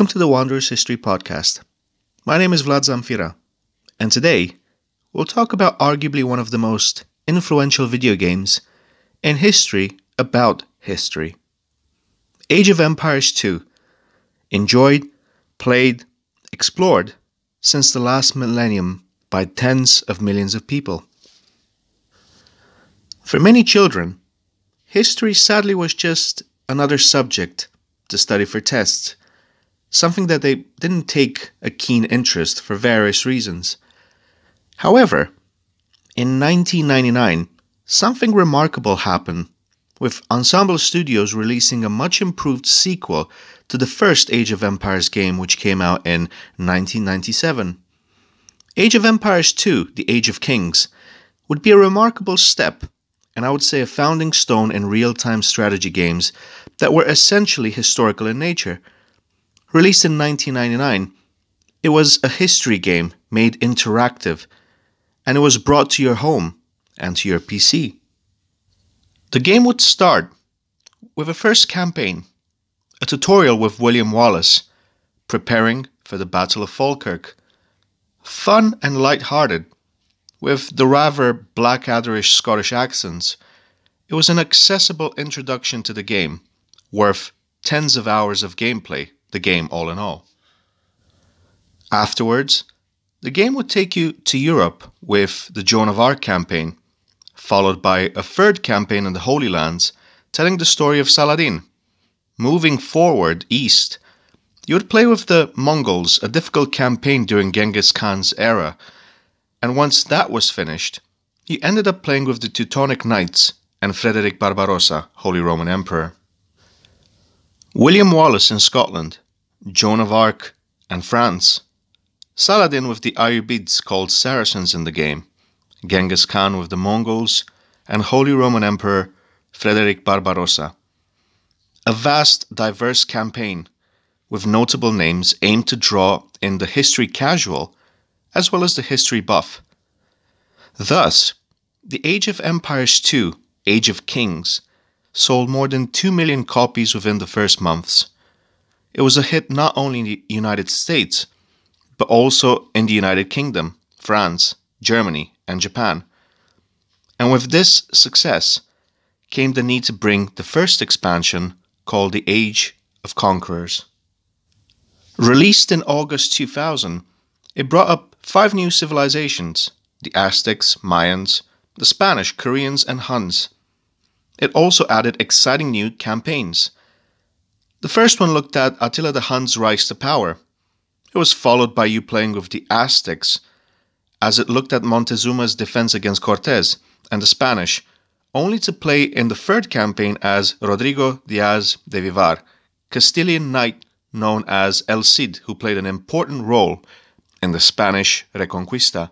Welcome to the Wonderer's History Podcast. My name is Vlad Zamfira, and today we'll talk about arguably one of the most influential video games in history about history Age of Empires 2. Enjoyed, played, explored since the last millennium by tens of millions of people. For many children, history sadly was just another subject to study for tests something that they didn't take a keen interest for various reasons. However, in 1999, something remarkable happened, with Ensemble Studios releasing a much improved sequel to the first Age of Empires game, which came out in 1997. Age of Empires 2, The Age of Kings, would be a remarkable step, and I would say a founding stone in real time strategy games that were essentially historical in nature Released in 1999, it was a history game made interactive, and it was brought to your home and to your PC. The game would start with a first campaign, a tutorial with William Wallace, preparing for the Battle of Falkirk. Fun and light-hearted, with the rather Blackadderish Scottish accents, it was an accessible introduction to the game, worth tens of hours of gameplay the game all in all. Afterwards, the game would take you to Europe with the Joan of Arc campaign, followed by a third campaign in the Holy Lands telling the story of Saladin. Moving forward east, you would play with the Mongols, a difficult campaign during Genghis Khan's era, and once that was finished, you ended up playing with the Teutonic Knights and Frederick Barbarossa, Holy Roman Emperor. William Wallace in Scotland, Joan of Arc, and France. Saladin with the Ayyubids called Saracens in the game, Genghis Khan with the Mongols, and Holy Roman Emperor Frederick Barbarossa. A vast, diverse campaign with notable names aimed to draw in the history casual as well as the history buff. Thus, the Age of Empires II, Age of Kings, sold more than 2 million copies within the first months. It was a hit not only in the United States, but also in the United Kingdom, France, Germany, and Japan. And with this success came the need to bring the first expansion called the Age of Conquerors. Released in August 2000, it brought up five new civilizations the Aztecs, Mayans, the Spanish, Koreans, and Huns it also added exciting new campaigns. The first one looked at Attila the Hun's rise to power. It was followed by you playing with the Aztecs, as it looked at Montezuma's defense against Cortes and the Spanish, only to play in the third campaign as Rodrigo Diaz de Vivar, Castilian knight known as El Cid, who played an important role in the Spanish Reconquista.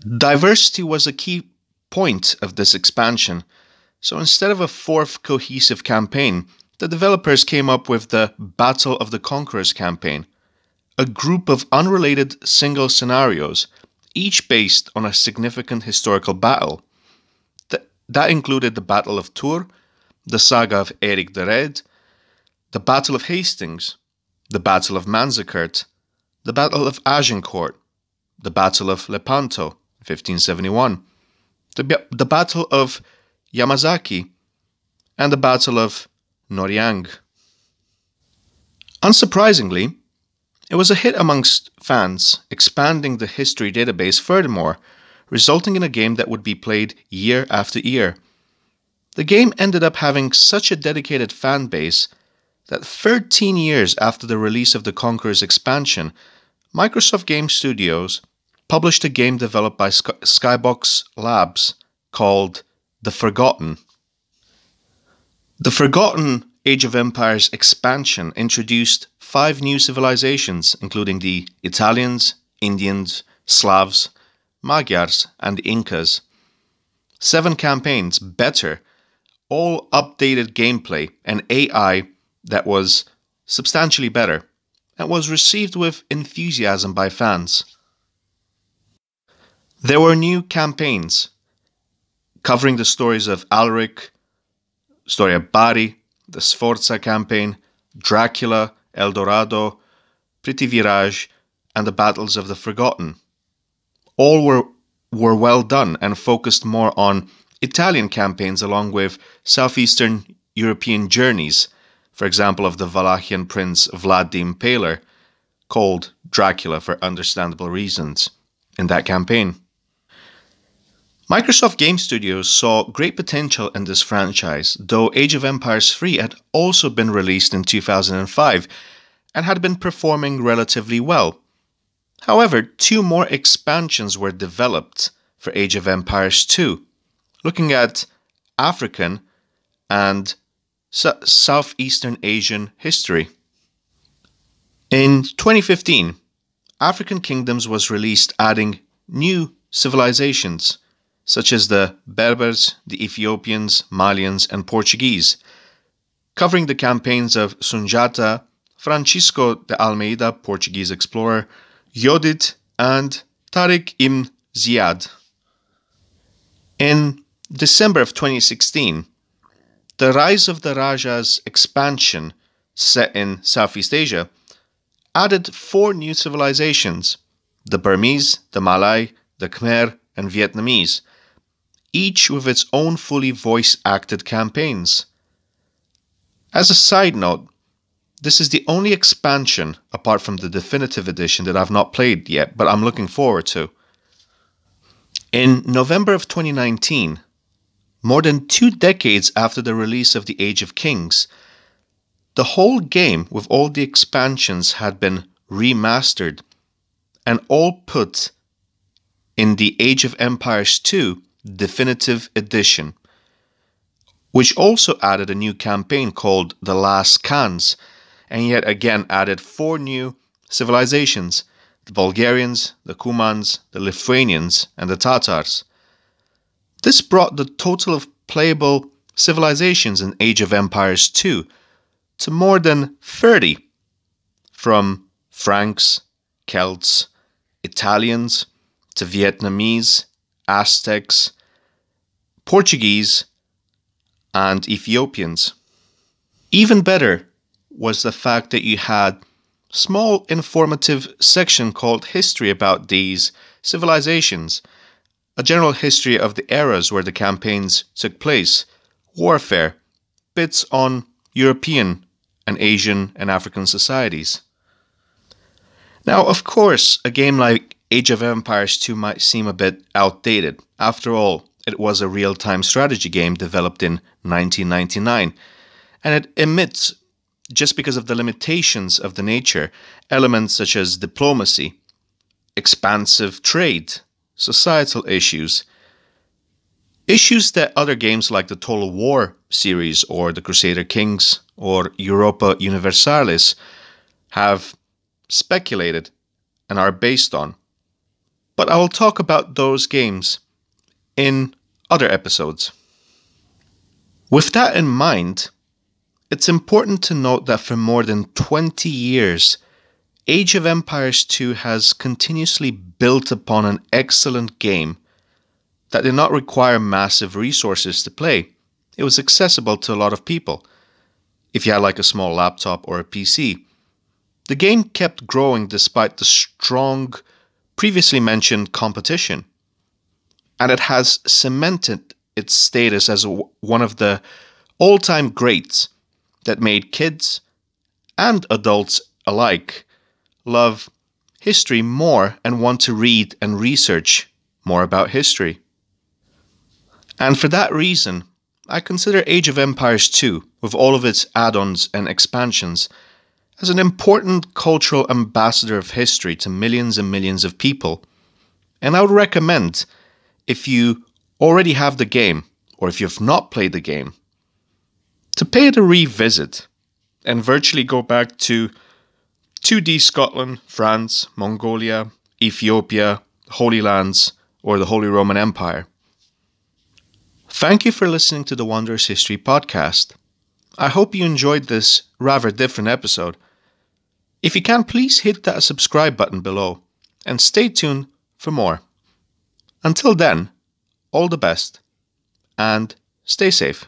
Diversity was a key point of this expansion so instead of a fourth cohesive campaign, the developers came up with the Battle of the Conquerors campaign, a group of unrelated single scenarios, each based on a significant historical battle. Th- that included the Battle of Tours, the saga of Eric the Red, the Battle of Hastings, the Battle of Manzikert, the Battle of Agincourt, the Battle of Lepanto, 1571, the, the Battle of Yamazaki, and the Battle of Noryang. Unsurprisingly, it was a hit amongst fans, expanding the history database furthermore, resulting in a game that would be played year after year. The game ended up having such a dedicated fan base that 13 years after the release of the Conquerors expansion, Microsoft Game Studios published a game developed by Skybox Labs called the Forgotten. The Forgotten Age of Empires expansion introduced five new civilizations, including the Italians, Indians, Slavs, Magyars, and Incas. Seven campaigns, better, all updated gameplay and AI that was substantially better and was received with enthusiasm by fans. There were new campaigns covering the stories of Alaric, story of Bari, the Sforza campaign, Dracula, El Dorado, Prithviraj, and the Battles of the Forgotten. All were, were well done and focused more on Italian campaigns along with southeastern European journeys, for example, of the Wallachian prince Vlad the Impaler, called Dracula for understandable reasons, in that campaign. Microsoft Game Studios saw great potential in this franchise, though Age of Empires 3 had also been released in 2005 and had been performing relatively well. However, two more expansions were developed for Age of Empires 2, looking at African and Southeastern Asian history. In 2015, African Kingdoms was released, adding new civilizations such as the Berbers, the Ethiopians, Malians, and Portuguese, covering the campaigns of Sunjata, Francisco de Almeida, Portuguese explorer, Yodit, and Tariq ibn Ziyad. In December of 2016, the rise of the Rajas expansion set in Southeast Asia added four new civilizations the Burmese, the Malay, the Khmer, and Vietnamese, each with its own fully voice acted campaigns. As a side note, this is the only expansion, apart from the definitive edition, that I've not played yet, but I'm looking forward to. In November of 2019, more than two decades after the release of The Age of Kings, the whole game with all the expansions had been remastered and all put in the Age of Empires 2 Definitive Edition, which also added a new campaign called The Last Khans, and yet again added four new civilizations the Bulgarians, the Cumans, the Lithuanians, and the Tatars. This brought the total of playable civilizations in Age of Empires 2 to more than 30, from Franks, Celts, Italians, to Vietnamese, Aztecs, Portuguese, and Ethiopians. Even better was the fact that you had small informative section called history about these civilizations, a general history of the eras where the campaigns took place, warfare, bits on European and Asian and African societies. Now, of course, a game like Age of Empires 2 might seem a bit outdated. After all, it was a real time strategy game developed in 1999, and it emits, just because of the limitations of the nature, elements such as diplomacy, expansive trade, societal issues, issues that other games like the Total War series or the Crusader Kings or Europa Universalis have speculated and are based on. But I will talk about those games in other episodes. With that in mind, it's important to note that for more than 20 years, Age of Empires 2 has continuously built upon an excellent game that did not require massive resources to play. It was accessible to a lot of people, if you had like a small laptop or a PC. The game kept growing despite the strong, previously mentioned competition and it has cemented its status as one of the all time greats that made kids and adults alike love history more and want to read and research more about history. And for that reason, I consider Age of Empires 2, with all of its add ons and expansions, as an important cultural ambassador of history to millions and millions of people. And I would recommend if you already have the game, or if you've not played the game, to pay it a revisit and virtually go back to 2D Scotland, France, Mongolia, Ethiopia, Holy Lands, or the Holy Roman Empire. Thank you for listening to the Wonderer's History podcast. I hope you enjoyed this rather different episode. If you can, please hit that subscribe button below and stay tuned for more. Until then, all the best and stay safe.